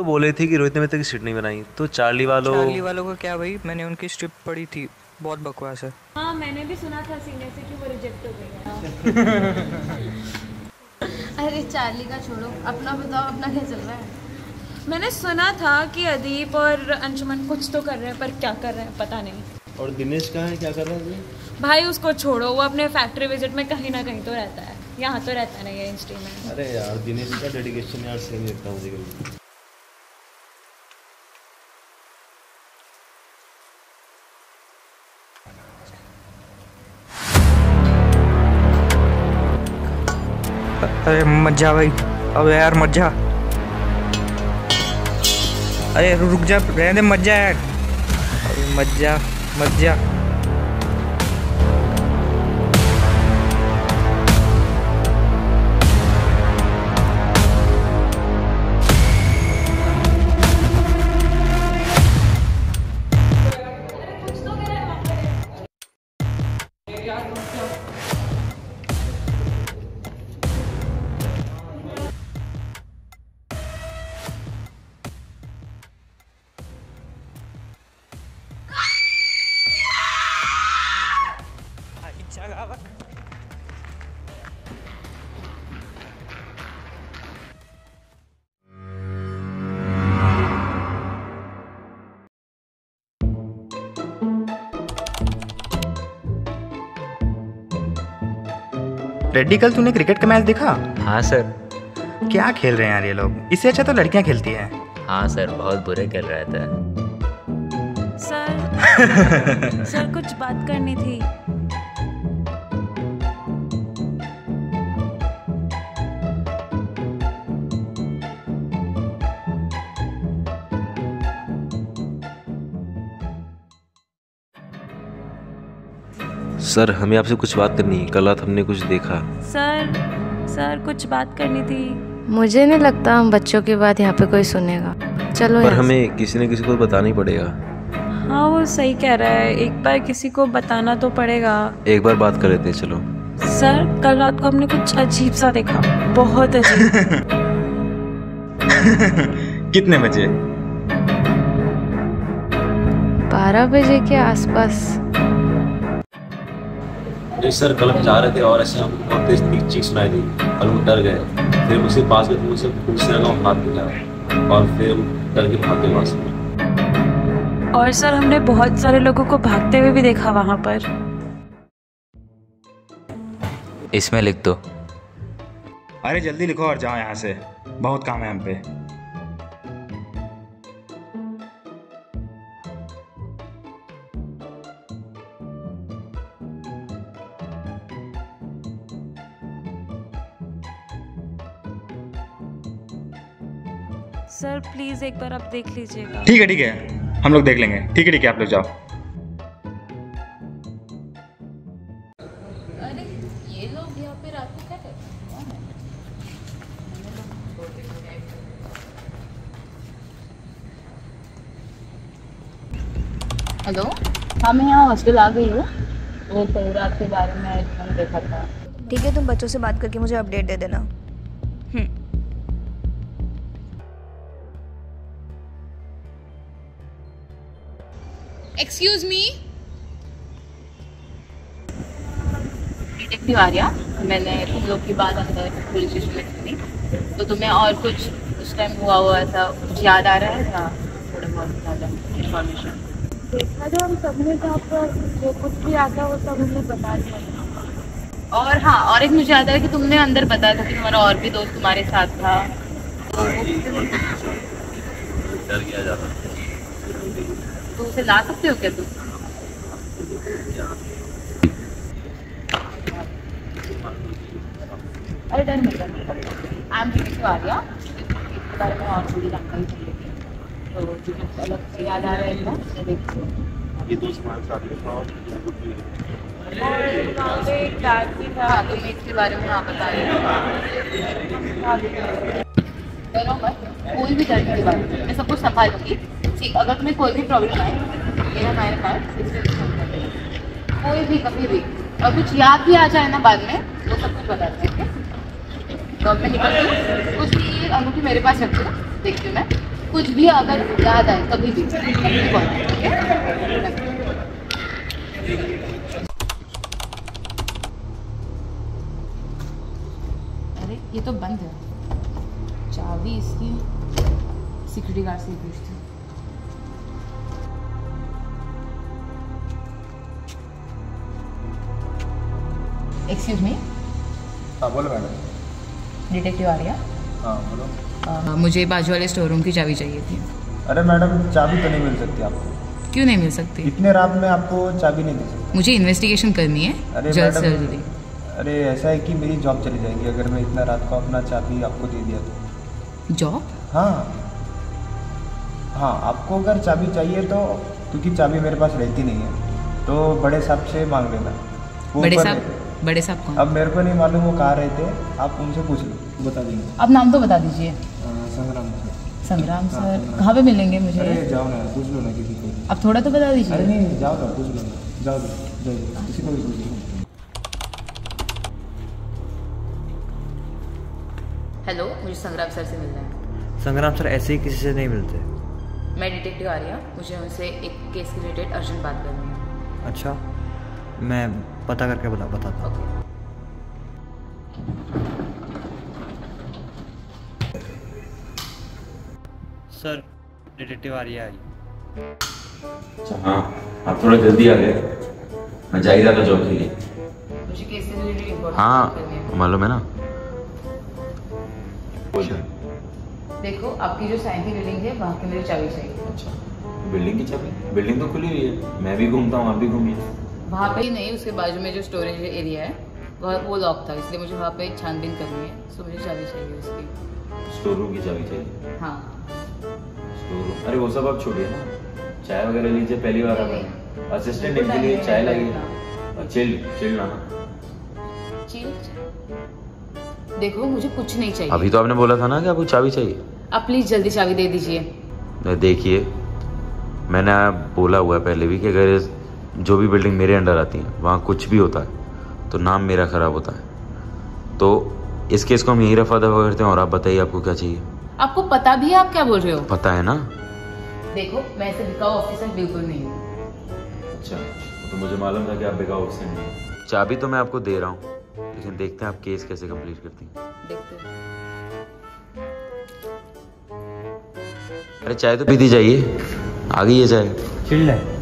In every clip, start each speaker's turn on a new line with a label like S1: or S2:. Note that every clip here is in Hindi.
S1: तो बोले थे कि रोहित ने मेरे तक सीट नहीं बनाई। तो चार्ली वालों
S2: चार्ली वालों को क्या भाई? मैंने उनकी स्क्रिप्ट पढ़ी थी। बहुत बकवास है।
S3: हाँ मैंने भी सुना था सीनियर से कि वो रिजेक्ट हो गई
S4: अरे चार्ली का छोड़ो। अपना बताओ अपना क्या चल रहा है?
S3: मैंने सुना था कि अदीप और अंशुमन कुछ तो कर रहे हैं पर क्या कर रहे हैं पता नहीं।
S1: और दिनेश कहाँ है? क्या कर रहा है
S3: भाई उसको छोड़ो। वो अपने फैक्ट्री विज़िट में कहीं ना कहीं तो रहता है। यहाँ तो रहता नहीं है इंस्टी में।
S1: अरे यार दिनेश का डेडिकेशन यार सेम लगता मुझे
S2: अरे मत जा भाई। अब यार मत जा अरे रुक जा, रहने दे, मज़ा यार। अरे मत जा मत जा
S5: रेड्डी कल तूने क्रिकेट का मैच देखा?
S6: हाँ सर
S5: क्या खेल रहे हैं यार ये लोग? इससे अच्छा तो लड़कियाँ खेलती हैं।
S6: हाँ सर बहुत बुरे खेल रहे थे।
S3: सर सर कुछ बात करनी थी।
S1: सर हमें आपसे कुछ बात करनी है। कल रात हमने कुछ देखा।
S3: सर सर कुछ बात करनी थी।
S4: मुझे नहीं लगता हम बच्चों की बात यहाँ पे कोई सुनेगा। चलो
S1: पर हमें किसी न किसी को बताना ही पड़ेगा।
S3: हाँ वो सही कह रहा है। एक बार किसी को बताना तो पड़ेगा।
S1: एक बार बात कर लेते हैं चलो।
S3: सर कल रात को हमने कुछ अजीब सा देखा। बहुत अजीब।
S5: कितने बजे?
S4: बारह बजे के आसपास।
S1: नहीं सर कल हम जा रहे थे और ऐसे हम बहुत तेज तीज चीख सुनाई दी। और हम डर गए। फिर मुझसे पास गए तो मुझसे पूछने लगा हम हाथ दिखाया और फिर डर के भाग गए वहाँ से
S3: और सर हमने बहुत सारे लोगों को भागते हुए भी देखा वहाँ पर।
S6: इसमें लिख दो।
S5: अरे जल्दी लिखो और जाओ यहाँ से। बहुत काम है हम पे।
S3: सर प्लीज़ एक बार आप देख लीजिएगा।
S5: ठीक है ठीक है। हम लोग देख लेंगे। ठीक है ठीक है आप लोग जाओ।
S4: अरे ये लोग यहाँ पे रात को क्या करते
S7: हेलो? हाँ मैं यहाँ हॉस्टल आ गई हूँ। वो कल रात के बारे में देखा था।
S8: ठीक है तुम बच्चों से बात करके मुझे अपडेट दे देना।
S7: एक्सक्यूज मी डिटेक्टिव आर्या मैंने तुम लोग की बात अंदर पुलिस स्टेशन में सुनी। तो तुम्हें और कुछ उस टाइम हुआ हुआ था कुछ याद आ रहा है? या थोड़ा बहुत ज़्यादा इन्फॉर्मेशन
S8: देखा जो हम सबने जहाँ पर जो कुछ भी आता वो सब हमने बता दिया।
S7: और हाँ और एक मुझे याद है कि तुमने अंदर बताया था कि तुम्हारा और भी दोस्त तुम्हारे साथ था। तो वो
S1: डर गया ज़्यादा।
S7: तो उसे ला सकते हो क्या तुम? अरे डर मत आई एम डिटेक्टिव आर्या। इसके बारे में और थोड़ी जानकारी चाहिए तो जो अलग से याद आ रहा है देखती हूँ
S1: ये दोस्त हमारे साथ में था।
S7: तो मैं इसके बारे में हाँ बता रही हूँ। डरो मत। कोई भी डर की बात। नहीं मैं सब कुछ संभाल लूँगी ठीक, अगर तुम्हें कोई भी प्रॉब्लम आए मेरा हमारे पास। कोई भी, कभी भी, और कुछ याद भी आ जाए ना बाद में, वो सब कुछ बता देंगे तो अब मैं निकलती हूँ। उसकी ये अंगूठी मेरे पास रखती हूँ, देखती हूँ मैं। कुछ भी अगर याद आए, कभी भी कभी भी, ठीक है? अरे, ये तो बंद है। चाबी इसकी, सिक्योरिटी गार्ड से पूछती एक्सक्यूज मी
S9: हाँ बोलो मैडम।
S7: डिटेक्टिव आर्या।
S9: हाँ बोलो।
S7: अ, मुझे बाजू वाले स्टोर रूम की चाबी चाहिए थी।
S9: अरे मैडम चाबी तो नहीं मिल सकती आपको।
S7: क्यों नहीं मिल सकती?
S9: इतने रात में आपको चाबी नहीं दे सकती।
S7: मुझे इन्वेस्टिगेशन करनी है।
S9: अरे
S7: जल्द से जल्दी।
S9: अरे ऐसा है कि मेरी जॉब चली जाएगी अगर मैं इतना रात को अपना चाबी आपको दे दिया तो।
S7: जॉब
S9: हाँ। हाँ आपको अगर चाबी चाहिए तो क्योंकि चाबी मेरे पास रहती नहीं है तो बड़े साहब से मांग लेना।
S7: बड़े साहब। बड़े साहब कौन?
S9: अब मेरे को नहीं मालूम वो कहाँ रहते हैं। आप उनसे पूछ लो बता देंगे।
S7: आप नाम तो बता दीजिए।
S9: हाँ, संग्राम
S7: संग्राम
S9: हाँ,
S7: सर। कहाँ पे मिलेंगे मुझे?
S9: अरे जाओ ना पूछ लो ना किसी को।
S7: आप थोड़ा तो बता दीजिए।
S9: नहीं नहीं जाओ ना पूछ लो ना। जाओ जाओ जाओ जाओ, किसी को भी पूछ लो।
S7: हेलो मुझे संग्राम सर से मिलना है।
S2: संग्राम सर ऐसे ही किसी से नहीं मिलते।
S7: मैं डिटेक्टिव आ रही हूँ। मुझे उनसे एक केस रिलेटेड अर्जेंट बात करनी है।
S2: अच्छा। मैं पता करके बता बताता हूँ। सर डिटेक्टिव आर्या आई।
S1: अच्छा हाँ आप थोड़ा जल्दी आ गए। मैं जा ही रहा था जॉब के लिए।
S7: मुझे केस से रिलेटेड इम्पोर्टेंट
S1: हाँ
S7: है।
S1: मालूम है ना?
S7: देखो आपकी जो साइन की बिल्डिंग है वहाँ की मेरी चाबी चाहिए।
S1: अच्छा। बिल्डिंग की चाबी? बिल्डिंग तो खुली हुई है। मैं भी घूमता हूँ आप भी घूमिए।
S7: वहाँ पे ही नहीं उसके बाजू में जो स्टोरेज एरिया है वह वो लॉक था इसलिए मुझे वहाँ पे छानबीन करनी है। सो मुझे चाबी चाहिए उसकी।
S1: स्टोर रूम की चाबी चाहिए?
S7: हाँ।
S1: स्टोर रूम अरे वो सब आप छोड़िए ना। चाय वगैरह लीजिए पहली बार आता असिस्टेंट के लिए चाय लगी। चिल चिल ना।
S7: चिल देखो मुझे कुछ नहीं चाहिए।
S1: अभी तो आपने बोला था ना कि आपको चाबी चाहिए।
S7: आप प्लीज़ जल्दी चाबी दे दीजिए।
S1: देखिए मैंने बोला हुआ है पहले भी कि अगर जो भी बिल्डिंग मेरे अंडर आती है वहाँ कुछ भी होता है तो नाम मेरा खराब होता है। तो इस केस को हम यही रफा दफ़ा करते हैं और आप बताइए आपको क्या चाहिए?
S7: आपको पता भी है आप क्या बोल रहे हो?
S1: पता है ना?
S7: देखो मैं ऐसे बिकाऊ ऑफिसर बिल्कुल नहीं हूँ।
S1: अच्छा तो मुझे मालूम था कि आप बेकार ऑप्शन नहीं चाबी तो मैं आपको दे रहा हूँ लेकिन देखते हैं आप केस कैसे कंप्लीट करती हैं।
S7: देखते हैं।
S1: अरे चाय तो पीती जाइए आ गई है चाय।
S2: चिल्ड है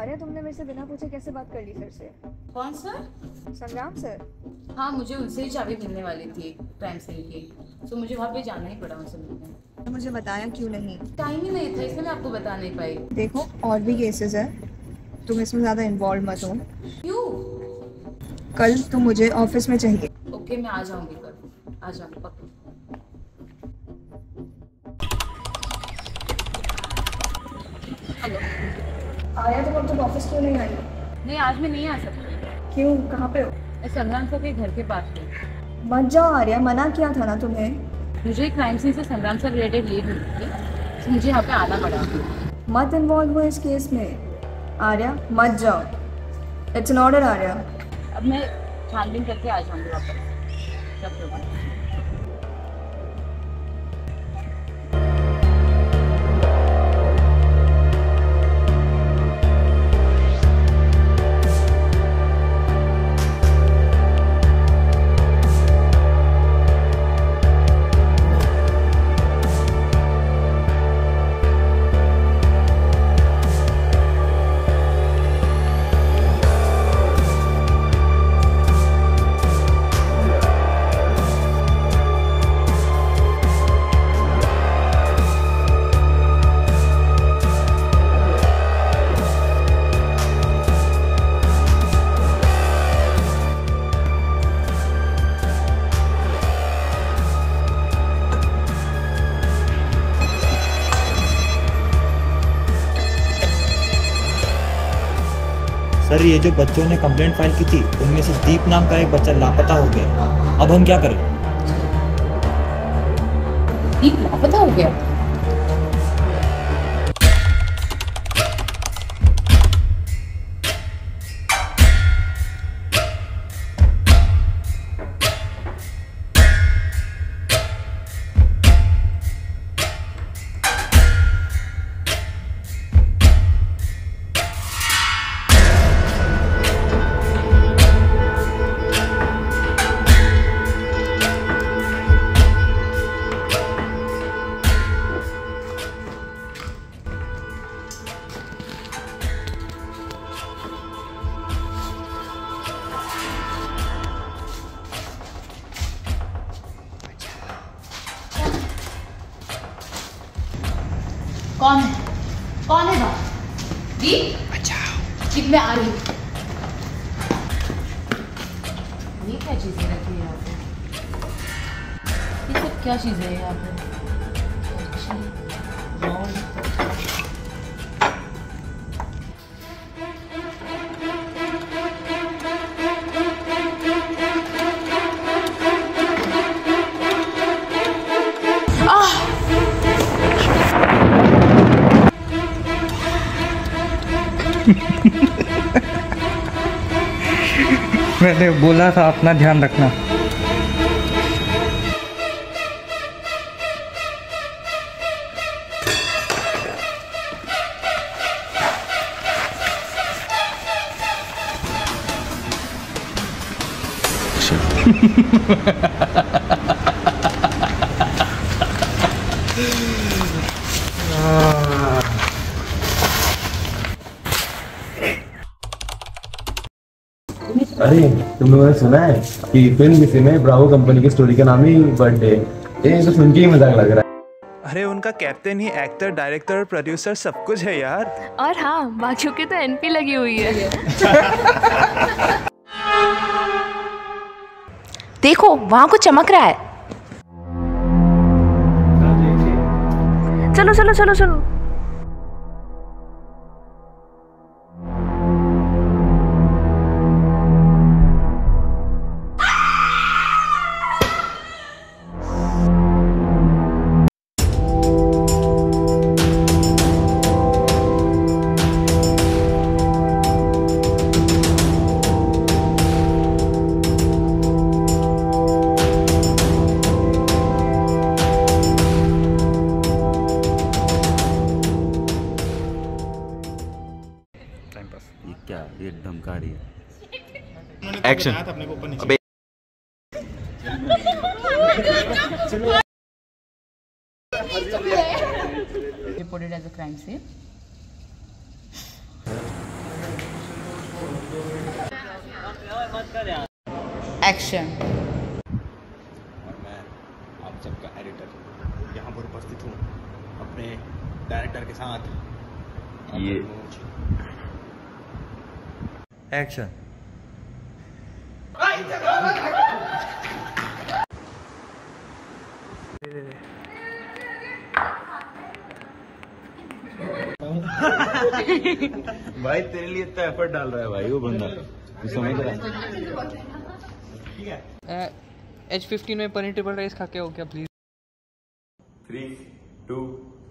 S8: आर्या तुमने मेरे से बिना पूछे कैसे बात कर ली सर से?
S7: कौन सर?
S8: संग्राम सर।
S7: हाँ मुझे उनसे ही चाबी मिलने वाली थी क्राइम सेल की। सो मुझे वहाँ पे जाना ही पड़ा उनसे मिलने।
S8: तो मुझे बताया क्यों नहीं?
S7: टाइम ही नहीं था इसलिए मैं आपको बता नहीं पाई।
S8: देखो और भी केसेस है। तुम इसमें ज़्यादा इन्वॉल्व मत हो।
S7: क्यों?
S8: कल तुम मुझे ऑफ़िस में चाहिए।
S7: ओके मैं आ जाऊँगी कल। आ जाऊँगी पक्का।
S8: आर्या तुम अब तक ऑफ़िस क्यों नहीं आई?
S7: नहीं आज मैं नहीं आ सकती।
S8: क्यों? कहाँ पे हो?
S7: संग्राम सर के घर के पास
S8: मत जाओ आर्या मना किया था ना तुम्हें
S7: मुझे क्राइम सीन से संग्राम सर रिलेटेड लीड मिली थी तो मुझे यहाँ पे आना पड़ा।
S8: मत इन्वॉल्व हो इस केस में। आर्या मत जाओ। इट्स एन ऑर्डर आर्या
S7: अब मैं छानबीन करके आ जाऊँगी वापस।
S10: सर, ये जो बच्चों ने कंप्लेंट फ़ाइल की थी, उनमें से दीप नाम का एक बच्चा लापता हो गया। अब हम क्या करें?
S7: दीप लापता हो गया? कौन है? कौन है बाप दीप दीप मैं आ रही हूँ। ये क्या चीज़ें रखी है यहाँ पे? ये सब क्या चीज़ें है यहाँ पे?
S11: मैंने बोला था अपना ध्यान रखना
S12: अरे तुम लोगों ने सुना है कि फ़िल्म किसी में ब्रावो कंपनी की स्टोरी का नाम ही बर्थडे ये तो सुन के ही मज़ाक लग रहा है।
S13: अरे उनका कैप्टन ही एक्टर डायरेक्टर प्रोड्यूसर सब कुछ है यार।
S14: और हाँ बाकियों की तो एनपी लगी हुई है।
S7: देखो वहाँ कुछ चमक रहा है।
S14: चलो चलो चलो चलो।
S1: एक्शन अबे।
S7: Reported as a crime scene. Action.
S15: और मैं आप सबका एडिटर यहाँ पर उपस्थित हूँ अपने डायरेक्टर के साथ।
S1: ये
S10: एक्शन
S1: भाई तेरे लिए इतना एफर्ट डाल रहा है भाई वो बंदा। तू समझ रहा है?
S11: एच फिफ्टीन में पनीर टेबल राइस खा के हो क्या please
S1: three two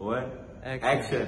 S1: one action